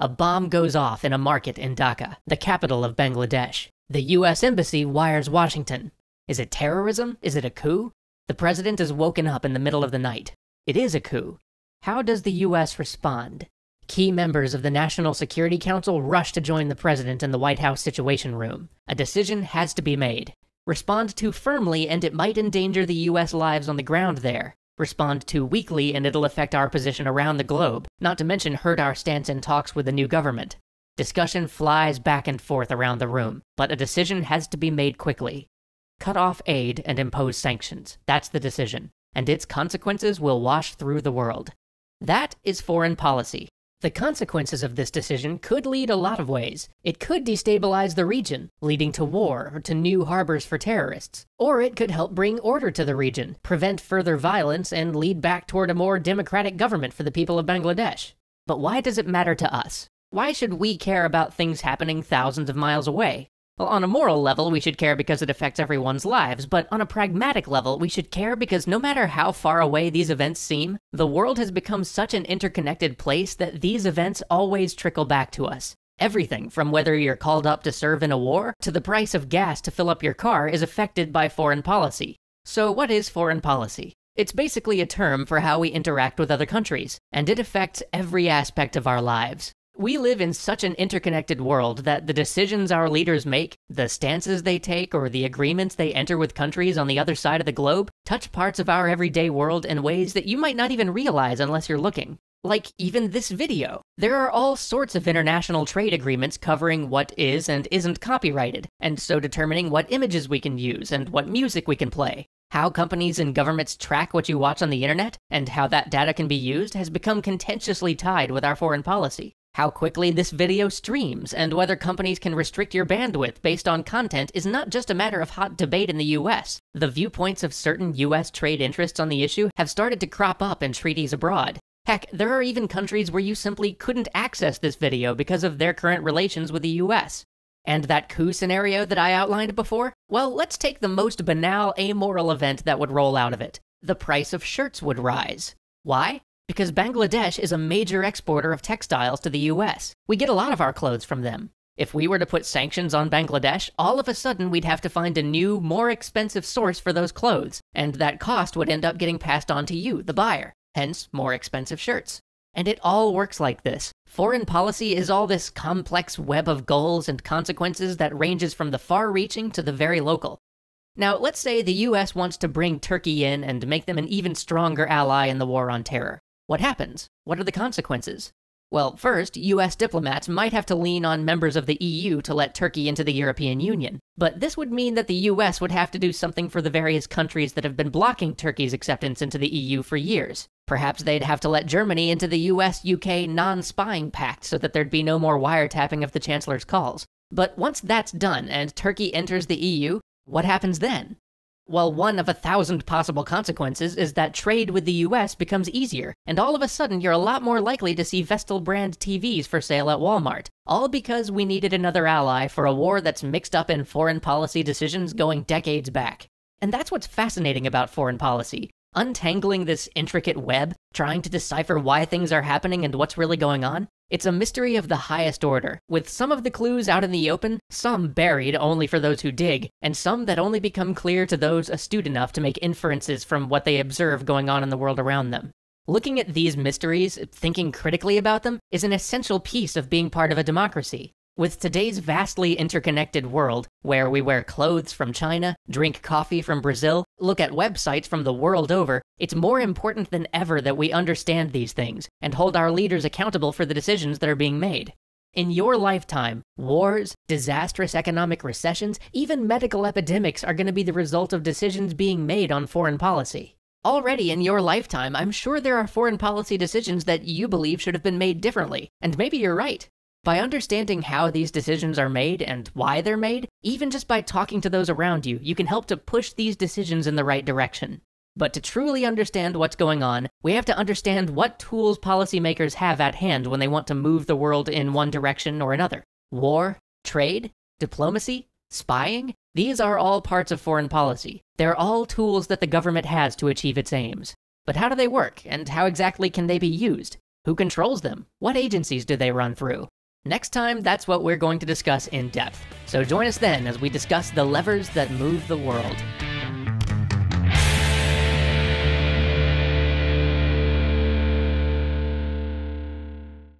A bomb goes off in a market in Dhaka, the capital of Bangladesh. The US Embassy wires Washington. Is it terrorism? Is it a coup? The president is woken up in the middle of the night. It is a coup. How does the US respond? Key members of the National Security Council rush to join the president in the White House Situation Room. A decision has to be made. Respond too firmly, and it might endanger the US lives on the ground there. Respond too weakly, and it'll affect our position around the globe, not to mention hurt our stance in talks with the new government. Discussion flies back and forth around the room, but a decision has to be made quickly. Cut off aid and impose sanctions. That's the decision. And its consequences will wash through the world. That is foreign policy. The consequences of this decision could lead a lot of ways. It could destabilize the region, leading to war or to new harbors for terrorists. Or it could help bring order to the region, prevent further violence, and lead back toward a more democratic government for the people of Bangladesh. But why does it matter to us? Why should we care about things happening thousands of miles away? Well, on a moral level, we should care because it affects everyone's lives, but on a pragmatic level, we should care because no matter how far away these events seem, the world has become such an interconnected place that these events always trickle back to us. Everything from whether you're called up to serve in a war to the price of gas to fill up your car is affected by foreign policy. So, what is foreign policy? It's basically a term for how we interact with other countries, and it affects every aspect of our lives. We live in such an interconnected world that the decisions our leaders make, the stances they take, or the agreements they enter with countries on the other side of the globe touch parts of our everyday world in ways that you might not even realize unless you're looking. Like even this video. There are all sorts of international trade agreements covering what is and isn't copyrighted, and so determining what images we can use and what music we can play. How companies and governments track what you watch on the internet and how that data can be used has become contentiously tied with our foreign policy how quickly this video streams, and whether companies can restrict your bandwidth based on content is not just a matter of hot debate in the US. The viewpoints of certain US trade interests on the issue have started to crop up in treaties abroad. Heck, there are even countries where you simply couldn't access this video because of their current relations with the US. And that coup scenario that I outlined before? Well, let's take the most banal, amoral event that would roll out of it. The price of shirts would rise. Why? Because Bangladesh is a major exporter of textiles to the US. We get a lot of our clothes from them. If we were to put sanctions on Bangladesh, all of a sudden we'd have to find a new, more expensive source for those clothes, and that cost would end up getting passed on to you, the buyer, hence more expensive shirts. And it all works like this. Foreign policy is all this complex web of goals and consequences that ranges from the far reaching to the very local. Now, let's say the US wants to bring Turkey in and make them an even stronger ally in the war on terror. What happens? What are the consequences? Well, first, US diplomats might have to lean on members of the EU to let Turkey into the European Union. But this would mean that the US would have to do something for the various countries that have been blocking Turkey's acceptance into the EU for years. Perhaps they'd have to let Germany into the US UK non spying pact so that there'd be no more wiretapping of the Chancellor's calls. But once that's done and Turkey enters the EU, what happens then? Well, one of a thousand possible consequences is that trade with the US becomes easier, and all of a sudden you're a lot more likely to see Vestel brand TVs for sale at Walmart, all because we needed another ally for a war that's mixed up in foreign policy decisions going decades back. And that's what's fascinating about foreign policy. Untangling this intricate web, trying to decipher why things are happening and what's really going on, it's a mystery of the highest order, with some of the clues out in the open, some buried only for those who dig, and some that only become clear to those astute enough to make inferences from what they observe going on in the world around them. Looking at these mysteries, thinking critically about them, is an essential piece of being part of a democracy. With today's vastly interconnected world, where we wear clothes from China, drink coffee from Brazil, look at websites from the world over, it's more important than ever that we understand these things and hold our leaders accountable for the decisions that are being made. In your lifetime, wars, disastrous economic recessions, even medical epidemics are going to be the result of decisions being made on foreign policy. Already in your lifetime, I'm sure there are foreign policy decisions that you believe should have been made differently, and maybe you're right. By understanding how these decisions are made and why they're made, even just by talking to those around you, you can help to push these decisions in the right direction. But to truly understand what's going on, we have to understand what tools policymakers have at hand when they want to move the world in one direction or another. War, trade, diplomacy, spying, these are all parts of foreign policy. They're all tools that the government has to achieve its aims. But how do they work, and how exactly can they be used? Who controls them? What agencies do they run through? Next time, that's what we're going to discuss in depth. So join us then as we discuss the levers that move the world.